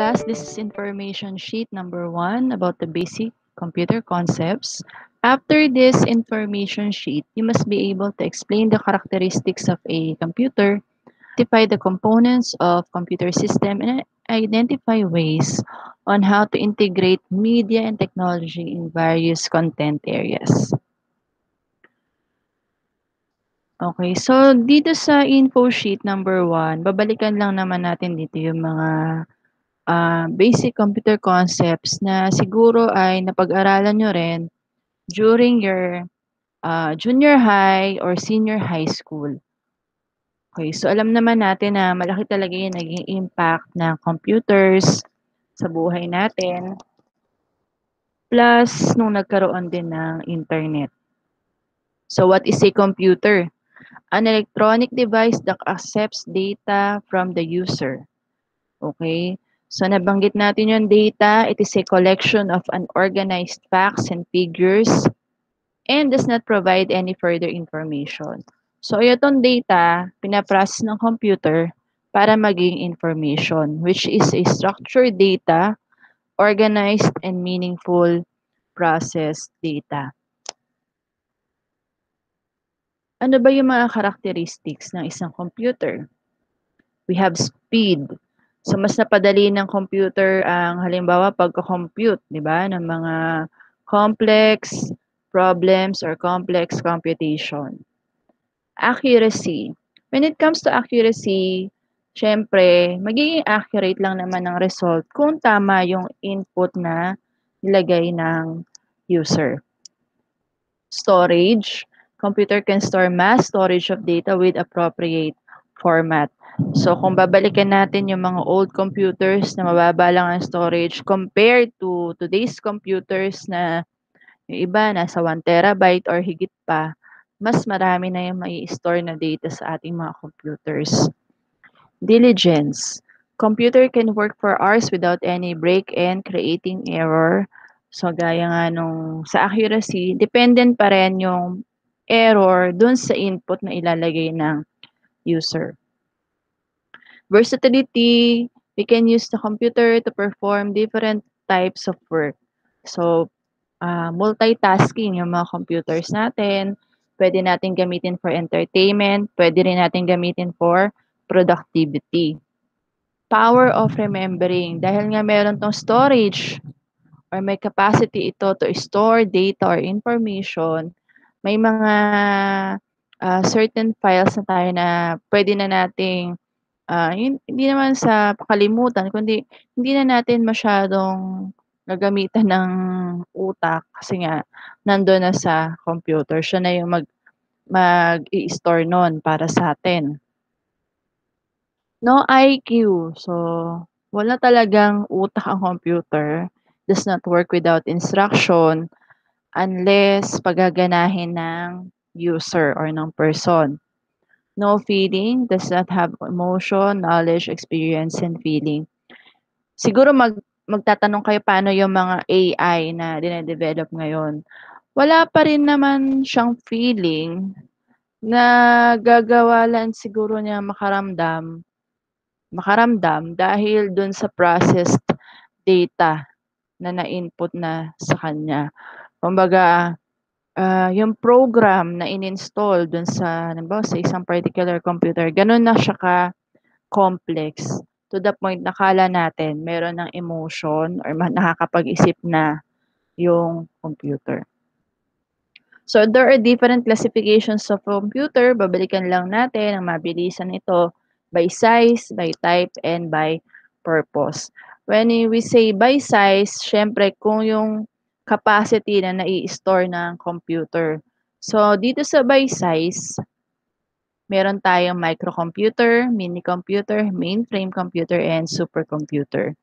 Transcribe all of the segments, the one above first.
class, this is information sheet number one about the basic computer concepts. After this information sheet, you must be able to explain the characteristics of a computer, identify the components of computer system, and identify ways on how to integrate media and technology in various content areas. Okay, so dito sa info sheet number one, babalikan lang naman natin dito yung mga uh, basic computer concepts na siguro ay napag-aralan nyo rin during your uh, junior high or senior high school. Okay, so alam naman natin na malaki talaga yung naging impact ng computers sa buhay natin. Plus, nung nagkaroon din ng internet. So, what is a computer? An electronic device that accepts data from the user. Okay? So, nabanggit natin yung data. It is a collection of unorganized facts and figures and does not provide any further information. So, itong data, pinaprocess ng computer para maging information, which is a structured data, organized and meaningful processed data. Ano ba yung mga characteristics ng isang computer? We have speed. So, mas napadali ng computer ang halimbawa pagka-compute, di ba, ng mga complex problems or complex computation. Accuracy. When it comes to accuracy, syempre, magiging accurate lang naman ng result kung tama yung input na nilagay ng user. Storage computer can store mass storage of data with appropriate format. So, kung babalikan natin yung mga old computers na mababa lang ang storage compared to today's computers na yung iba nasa 1 terabyte or higit pa, mas marami na yung mai store na data sa ating mga computers. Diligence. Computer can work for hours without any break and creating error. So, gaya nga nung sa accuracy, dependent pa rin yung error dun sa input na ilalagay ng user. Versatility, we can use the computer to perform different types of work. So, uh, multitasking yung mga computers natin. Pwede natin gamitin for entertainment. Pwede rin natin gamitin for productivity. Power of remembering. Dahil nga meron tong storage or may capacity ito to store data or information, may mga uh, certain files na tayo na pwede na nating uh, hindi naman sa pakalimutan kundi hindi na natin masyadong gagamitan ng utak kasi nga nandoon na sa computer. Siya na yung mag mag-i-store noon para sa atin. No IQ. So, wala talagang utak ang computer. Does not work without instruction unless pagaganahin ng user or ng person. No feeling does not have emotion, knowledge, experience, and feeling. Siguro mag, magtatanong kayo paano yung mga AI na dinedevelop ngayon. Wala pa rin naman siyang feeling na gagawa lang siguro niya makaramdam makaramdam dahil dun sa processed data na na-input na sa kanya. Kumbaga, uh, yung program na in-install dun sa, ba, sa isang particular computer, ganun na siya ka-complex to the point na kala natin meron ng emotion or nakakapag-isip na yung computer. So, there are different classifications of computer. Babalikan lang natin ang mabilisan ito by size, by type, and by purpose. When we say by size, syempre kung yung capacity na nai-store ng computer. So, dito sa by size, meron tayong microcomputer, mini computer, mainframe computer, and supercomputer.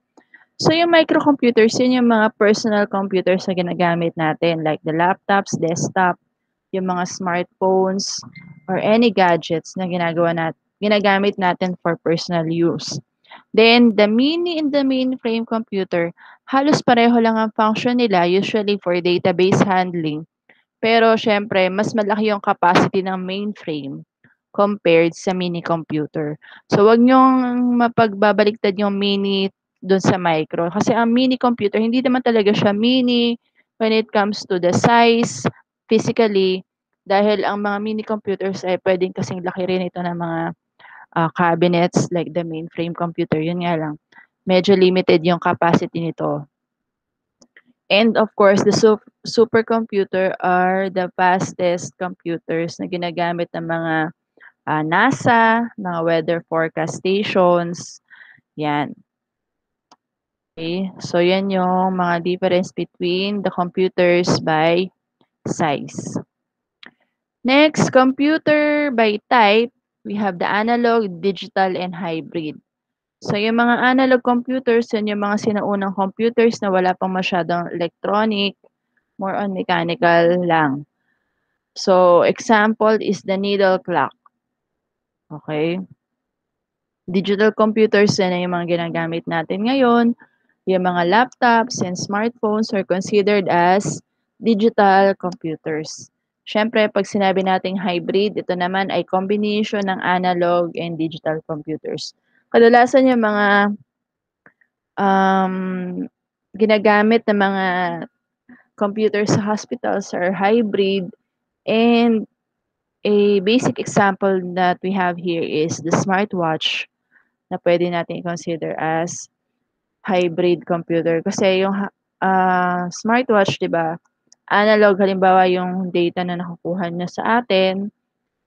So, yung microcomputers, yun yung mga personal computers na ginagamit natin like the laptops, desktop, yung mga smartphones, or any gadgets na ginagawa nat ginagamit natin for personal use. Then, the mini and the mainframe computer, halos pareho lang ang function nila, usually for database handling. Pero, syempre, mas malaki yung capacity ng mainframe compared sa mini computer. So, wag niyong mapagbabaliktad yung mini dun sa micro. Kasi ang mini computer, hindi naman talaga siya mini when it comes to the size physically dahil ang mga mini computers ay pwedeng kasing laki rin ito ng mga uh, cabinets like the mainframe computer. Yun nga lang, medyo limited yung capacity nito. And of course, the su- supercomputer are the fastest computers na ginagamit ng mga uh, NASA, mga weather forecast stations. Yan. Okay, so yan yung mga difference between the computers by size. Next, computer by type, we have the analog, digital, and hybrid. So, yung mga analog computers, yun yung mga sinaunang computers na wala pang masyadong electronic, more on mechanical lang. So, example is the needle clock. Okay? Digital computers, yan yung mga ginagamit natin ngayon. Yung mga laptops and smartphones are considered as digital computers. Siyempre, pag sinabi nating hybrid, ito naman ay combination ng analog and digital computers. Kadalasan yung mga um, ginagamit ng mga computers sa hospitals are hybrid and a basic example that we have here is the smartwatch na pwede natin consider as hybrid computer kasi yung uh, smartwatch 'di ba analog halimbawa yung data na nakukuha niya sa atin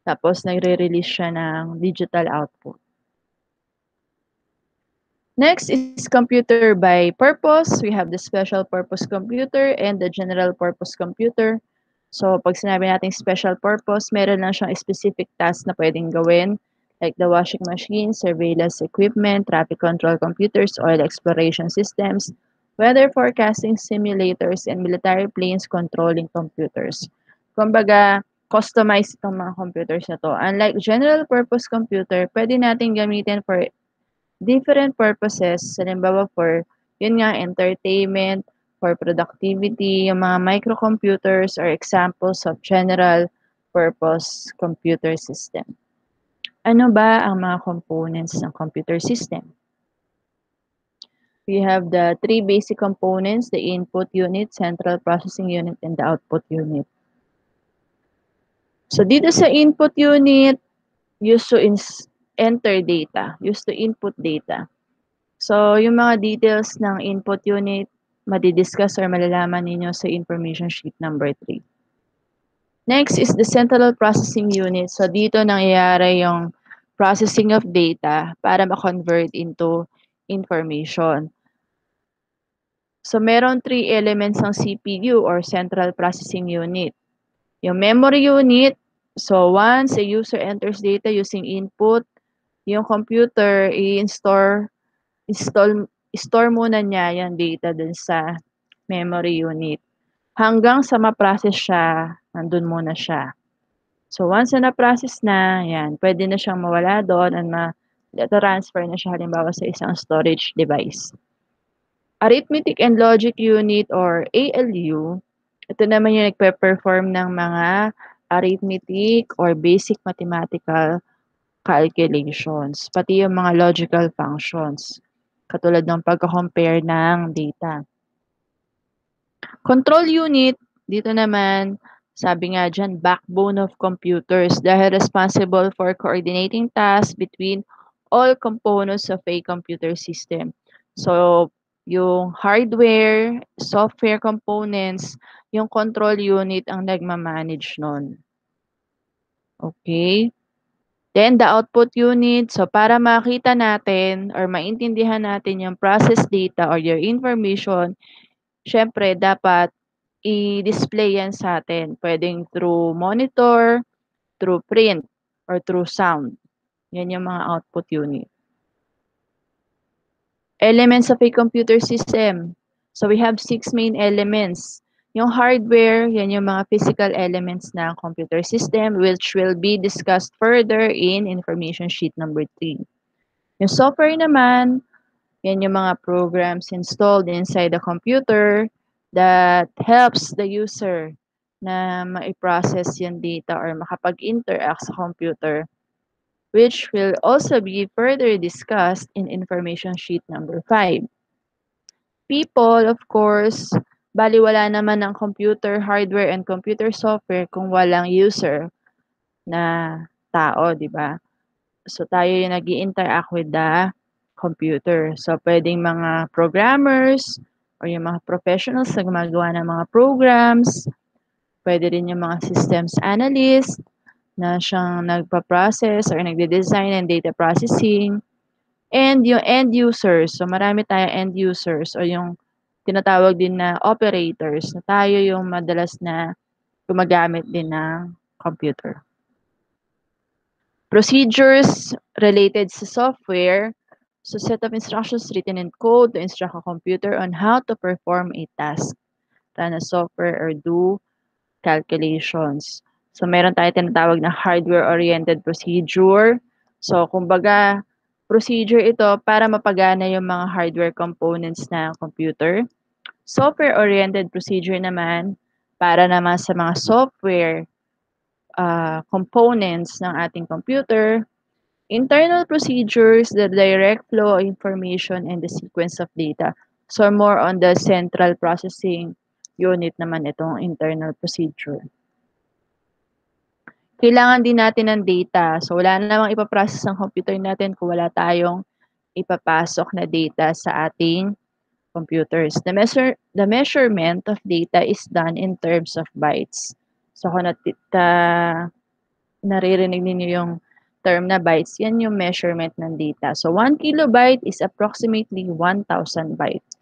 tapos nagre-release siya ng digital output Next is computer by purpose. We have the special purpose computer and the general purpose computer. So, pag sinabi natin special purpose, meron lang siyang specific task na pwedeng gawin like the washing machine, surveillance equipment, traffic control computers, oil exploration systems, weather forecasting simulators, and military planes controlling computers. Kumbaga, customize itong mga computers na to. Unlike general purpose computer, pwede natin gamitin for different purposes. Halimbawa for, yun nga, entertainment, for productivity, yung mga microcomputers are examples of general purpose computer system. Ano ba ang mga components ng computer system? We have the three basic components, the input unit, central processing unit, and the output unit. So dito sa input unit, used to enter data, used to input data. So, yung mga details ng input unit, madidiscuss or malalaman ninyo sa information sheet number 3. Next is the central processing unit. So, dito nangyayari yung processing of data para ma-convert into information. So, meron three elements ng CPU or Central Processing Unit. Yung memory unit, so once a user enters data using input, yung computer, i-install, install, store muna niya yung data dun sa memory unit. Hanggang sa ma-process siya, nandun muna siya. So, once na na-process na, yan, pwede na siyang mawala doon and ma-transfer na siya halimbawa sa isang storage device. Arithmetic and Logic Unit or ALU, ito naman yung nagpe-perform ng mga arithmetic or basic mathematical calculations, pati yung mga logical functions, katulad ng pagka-compare ng data. Control unit, dito naman, sabi nga dyan, backbone of computers dahil responsible for coordinating tasks between all components of a computer system. So, yung hardware, software components, yung control unit ang nagmamanage nun. Okay? Then, the output unit. So, para makita natin or maintindihan natin yung process data or your information, syempre, dapat i-display yan sa atin. Pwedeng through monitor, through print, or through sound. Yan yung mga output unit. Elements of a computer system. So, we have six main elements. Yung hardware, yan yung mga physical elements ng computer system which will be discussed further in information sheet number 3. Yung software naman, yan yung mga programs installed inside the computer that helps the user na ma-process yung data or makapag-interact sa computer which will also be further discussed in information sheet number 5. people, of course, baliwala naman ang computer hardware and computer software kung walang user na tao, di ba? So, tayo yung nag interact with the computer. So, pwedeng mga programmers or yung mga professionals na gumagawa ng mga programs. Pwede rin yung mga systems analyst na siyang nagpa-process or nagde-design ng data processing. And yung end users. So, marami tayong end users o yung tinatawag din na operators na tayo yung madalas na gumagamit din ng computer. Procedures related sa software. So, set of instructions written in code to instruct a computer on how to perform a task. Run a software or do calculations. So, meron tayo tinatawag na hardware-oriented procedure. So, kumbaga, procedure ito para mapagana yung mga hardware components na computer. Software-oriented procedure naman, para naman sa mga software uh, components ng ating computer. Internal procedures, the direct flow of information and the sequence of data. So, more on the central processing unit naman itong internal procedure. Kailangan din natin ng data. So, wala na namang ipaprocess ng computer natin kung wala tayong ipapasok na data sa ating computers. The, measure, the measurement of data is done in terms of bytes. So, kung natita, naririnig ninyo yung term na bytes, yan yung measurement ng data. So, 1 kilobyte is approximately 1,000 bytes.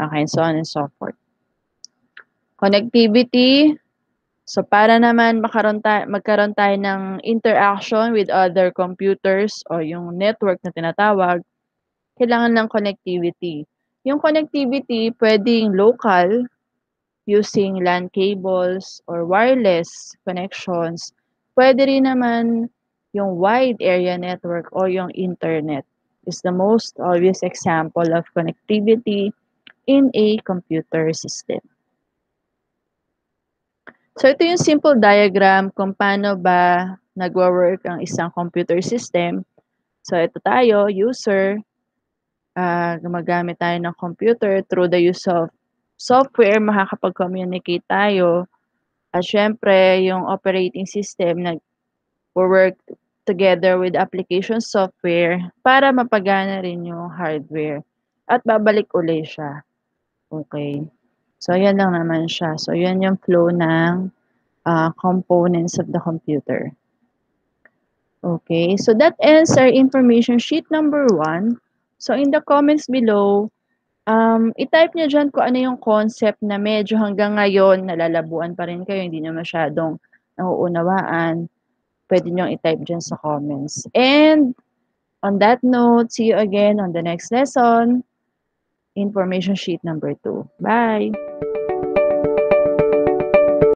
Okay, so on and so forth. Connectivity. So, para naman magkaroon tayo, magkaroon tayo ng interaction with other computers o yung network na tinatawag, kailangan ng connectivity. Yung connectivity, pwedeng local, using LAN cables or wireless connections. Pwede rin naman yung wide area network o yung internet is the most obvious example of connectivity in a computer system. So ito yung simple diagram kung paano ba nagwo-work ang isang computer system. So ito tayo, user, uh, gumagamit tayo ng computer through the use of software, makakapag-communicate tayo. At syempre, yung operating system nag-work together with application software para mapagana rin yung hardware. At babalik uli siya. Okay. So, yan lang naman siya. So, yan yung flow ng uh, components of the computer. Okay, so that ends our information sheet number one. So, in the comments below, Um, i-type niyo diyan kung ano yung concept na medyo hanggang ngayon nalalabuan pa rin kayo, hindi niyo masyadong nauunawaan. Pwede niyo i-type diyan sa comments. And on that note, see you again on the next lesson. Information sheet number 2. Bye!